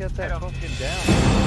shut that fucking down.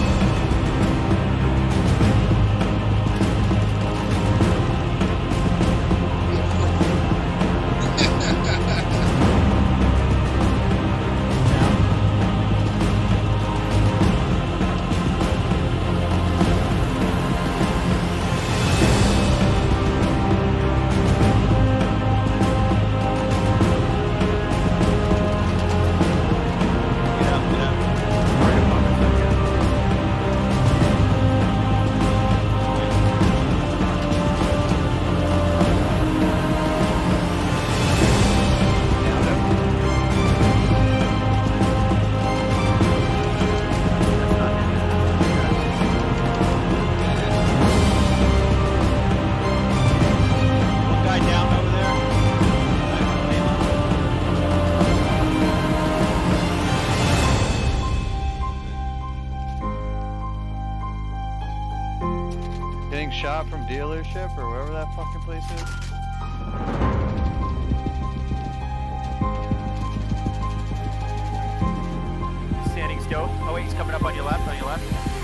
Getting shot from dealership or wherever that fucking place is. Standing still. Oh wait, he's coming up on your left, on your left.